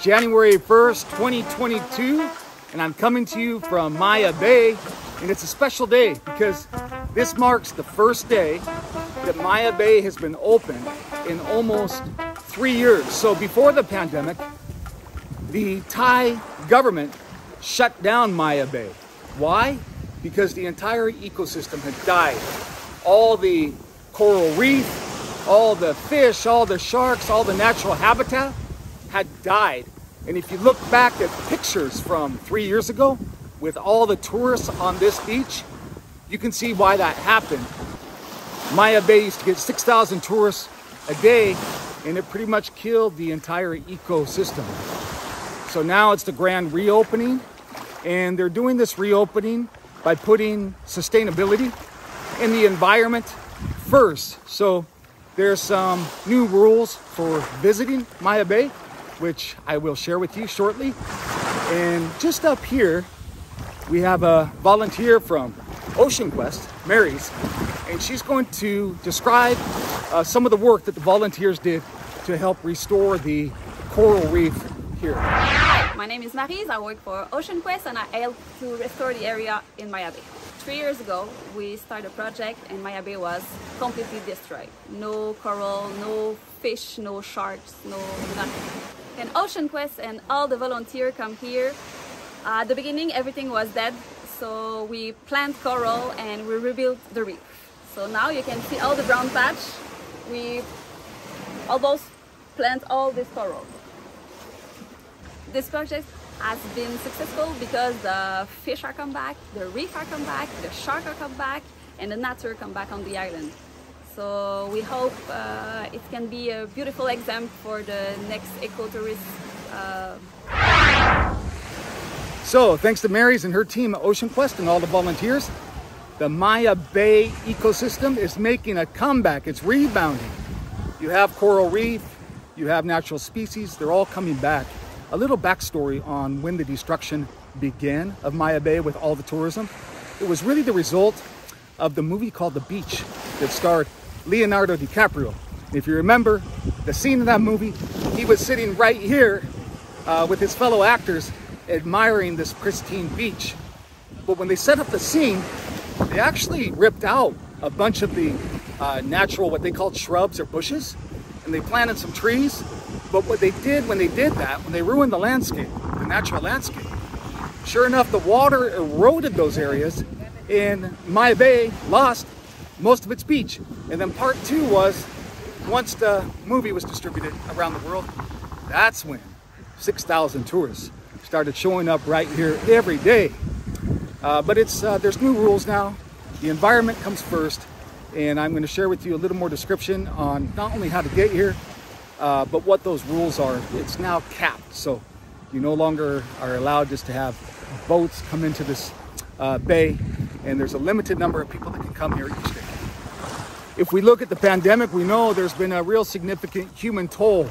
January 1st, 2022, and I'm coming to you from Maya Bay. And it's a special day because this marks the first day that Maya Bay has been open in almost three years. So before the pandemic, the Thai government shut down Maya Bay. Why? Because the entire ecosystem had died. All the coral reef, all the fish, all the sharks, all the natural habitat had died. And if you look back at pictures from three years ago with all the tourists on this beach, you can see why that happened. Maya Bay used to get 6,000 tourists a day, and it pretty much killed the entire ecosystem. So now it's the grand reopening, and they're doing this reopening by putting sustainability in the environment first. So there's some new rules for visiting Maya Bay, which I will share with you shortly. And just up here, we have a volunteer from Ocean Quest, Maryz, and she's going to describe uh, some of the work that the volunteers did to help restore the coral reef here. My name is Maryz, I work for Ocean Quest and I help to restore the area in Maya Bay. Three years ago, we started a project and Maya Bay was completely destroyed. No coral, no fish, no sharks, no nothing. And Ocean Quest and all the volunteers come here. At the beginning, everything was dead, so we plant coral and we rebuild the reef. So now you can see all the brown patch. We almost plant all this coral. This project has been successful because the fish are come back, the reef are come back, the shark are come back, and the nature come back on the island. So we hope uh, it can be a beautiful example for the next ecotourist. Uh... So thanks to Maryz and her team at Ocean Quest and all the volunteers, the Maya Bay ecosystem is making a comeback. It's rebounding. You have coral reef, you have natural species, they're all coming back. A little backstory on when the destruction began of Maya Bay with all the tourism. It was really the result of the movie called The Beach that starred Leonardo DiCaprio. If you remember the scene in that movie, he was sitting right here uh, with his fellow actors admiring this pristine beach. But when they set up the scene, they actually ripped out a bunch of the uh, natural, what they called shrubs or bushes, and they planted some trees but what they did when they did that, when they ruined the landscape, the natural landscape, sure enough, the water eroded those areas and Maya Bay lost most of its beach. And then part two was, once the movie was distributed around the world, that's when 6,000 tourists started showing up right here every day. Uh, but it's uh, there's new rules now. The environment comes first, and I'm going to share with you a little more description on not only how to get here, uh, but what those rules are, it's now capped. So you no longer are allowed just to have boats come into this uh, bay, and there's a limited number of people that can come here each day. If we look at the pandemic, we know there's been a real significant human toll,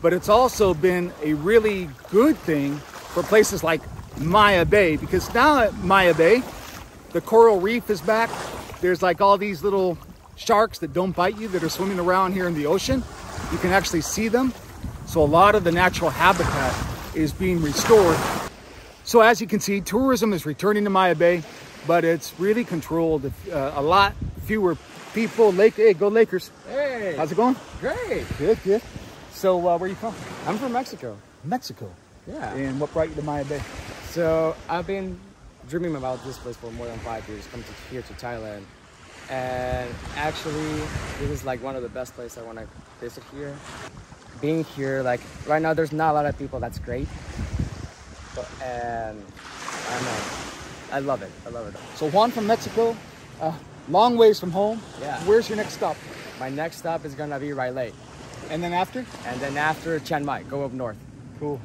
but it's also been a really good thing for places like Maya Bay, because now at Maya Bay, the coral reef is back. There's like all these little sharks that don't bite you that are swimming around here in the ocean. You can actually see them. So a lot of the natural habitat is being restored. So as you can see, tourism is returning to Maya Bay, but it's really controlled. Uh, a lot fewer people. Lake, hey, go Lakers. Hey. How's it going? Great. Good, good. So uh, where are you from? I'm from Mexico. Mexico. Yeah. And what brought you to Maya Bay? So I've been dreaming about this place for more than five years, come to, here to Thailand and actually this is like one of the best places I want to visit here. Being here, like right now, there's not a lot of people. That's great, but and I don't know. I love it. I love it. So Juan from Mexico, uh, long ways from home. Yeah. Where's your next stop? My next stop is gonna be Railay. And then after? And then after Chiang Mai, go up north. Cool.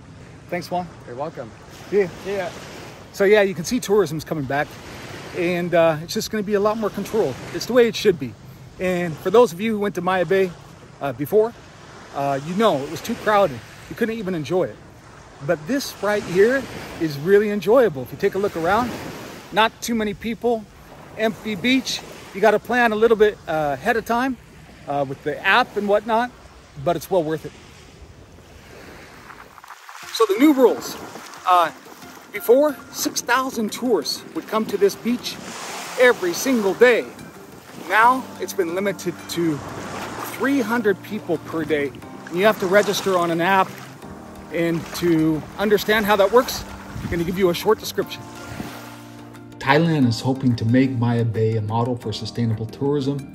Thanks, Juan. You're welcome. Yeah. Yeah. So yeah, you can see tourism's coming back and uh, it's just going to be a lot more controlled. It's the way it should be. And for those of you who went to Maya Bay uh, before, uh, you know it was too crowded. You couldn't even enjoy it. But this right here is really enjoyable. If you take a look around, not too many people, empty beach. You got to plan a little bit uh, ahead of time uh, with the app and whatnot, but it's well worth it. So the new rules. Before, 6,000 tourists would come to this beach every single day. Now, it's been limited to 300 people per day. And you have to register on an app. And to understand how that works, I'm going to give you a short description. Thailand is hoping to make Maya Bay a model for sustainable tourism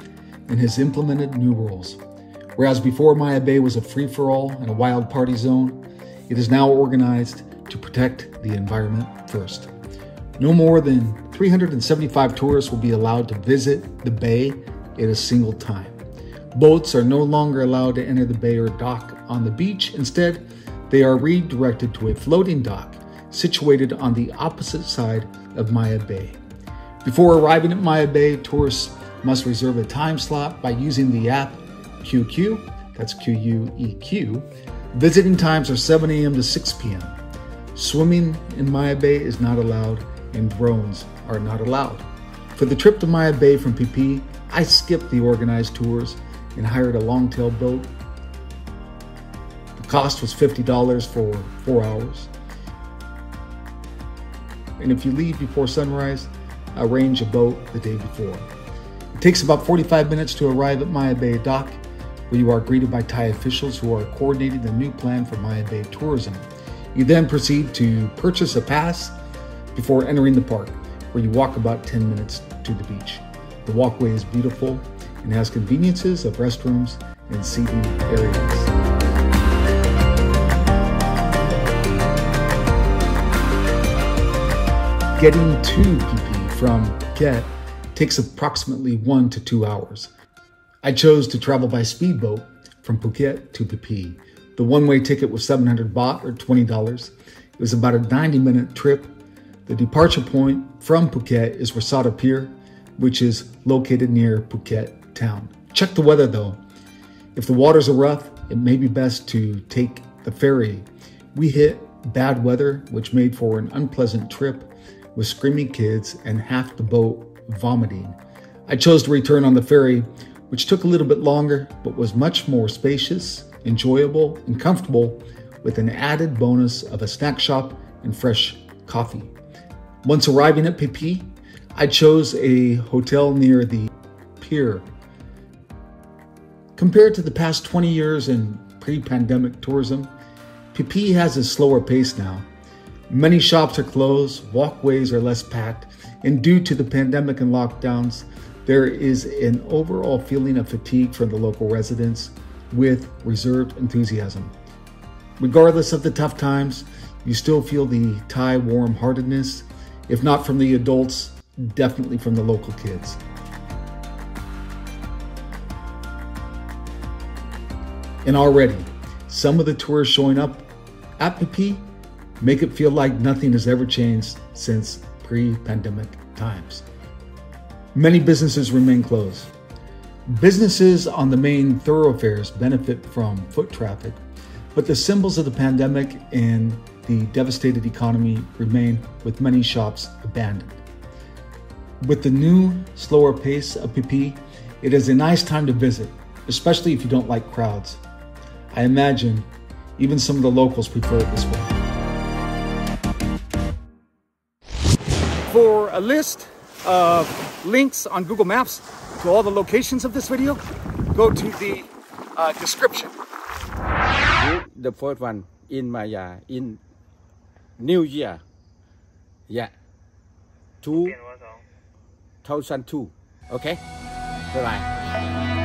and has implemented new rules. Whereas before Maya Bay was a free for all and a wild party zone, it is now organized to protect the environment first. No more than 375 tourists will be allowed to visit the bay at a single time. Boats are no longer allowed to enter the bay or dock on the beach. Instead, they are redirected to a floating dock situated on the opposite side of Maya Bay. Before arriving at Maya Bay, tourists must reserve a time slot by using the app QQ, that's Q U E Q. Visiting times are 7 a.m. to 6 p.m. Swimming in Maya Bay is not allowed, and drones are not allowed. For the trip to Maya Bay from Phi, I skipped the organized tours and hired a longtail boat. The cost was $50 for four hours. And if you leave before sunrise, arrange a boat the day before. It takes about 45 minutes to arrive at Maya Bay Dock, where you are greeted by Thai officials who are coordinating the new plan for Maya Bay tourism. You then proceed to purchase a pass before entering the park, where you walk about 10 minutes to the beach. The walkway is beautiful and has conveniences of restrooms and seating areas. Getting to Phi from Phuket takes approximately one to two hours. I chose to travel by speedboat from Phuket to Phi The one-way ticket was 700 baht or $20. It was about a 90-minute trip. The departure point from Phuket is Rassada Pier, which is located near Phuket town. Check the weather though. If the waters are rough, it may be best to take the ferry. We hit bad weather, which made for an unpleasant trip with screaming kids and half the boat vomiting. I chose to return on the ferry, which took a little bit longer but was much more spacious enjoyable, and comfortable with an added bonus of a snack shop and fresh coffee. Once arriving at Phi, I chose a hotel near the pier. Compared to the past 20 years in pre pandemic tourism, Phi has a slower pace now. Many shops are closed, walkways are less packed, and due to the pandemic and lockdowns, there is an overall feeling of fatigue from the local residents with reserved enthusiasm. Regardless of the tough times, you still feel the Thai warm heartedness, if not from the adults, definitely from the local kids. And already, some of the tourists showing up at Phi make it feel like nothing has ever changed since pre pandemic times. Many businesses remain closed. Businesses on the main thoroughfares benefit from foot traffic, but the symbols of the pandemic and the devastated economy remain with many shops abandoned. With the new, slower pace of Phi, it is a nice time to visit, especially if you don't like crowds. I imagine even some of the locals prefer it this way. For a list of links on Google Maps, to all the locations of this video, go to the uh, description. The fourth one in Maya in New Year. Yeah. 2002. Okay? Bye bye.